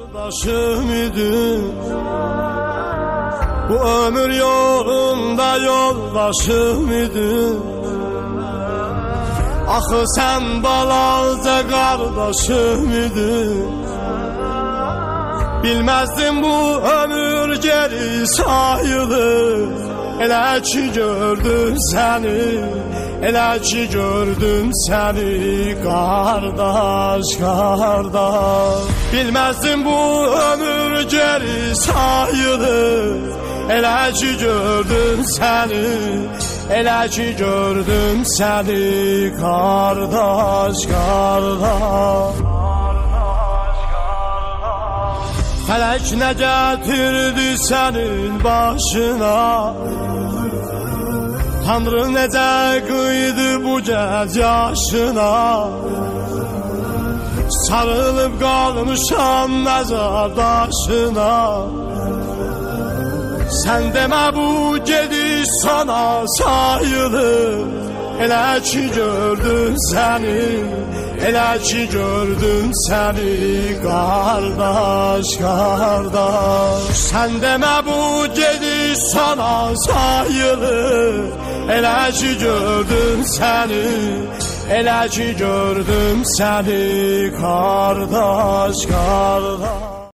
Kardeşim idin Bu ömür yolunda yoldaşım idin Axı sən balaca qardaşım idin Bilməzdim bu ömür geri sayılır Elə ki gördüm səni Elə ki gördüm səni Qardaş, qardaş Bilməzdim bu ömür geri sayılır Elə ki gördüm səni Elə ki gördüm səni Qardaş, qardaş Felek ne getirdi senin başına. Tanrı nece kıydı bu gez yaşına. Sarılıp kalmışam mezar taşına Sen deme bu gediş sana sayılır. Elə ki gördüm səni Elə gördüm səni Qardaş, qardaş Sən demə bu gediş sana sayılır Elə gördüm səni Elə gördüm səni Qardaş, qardaş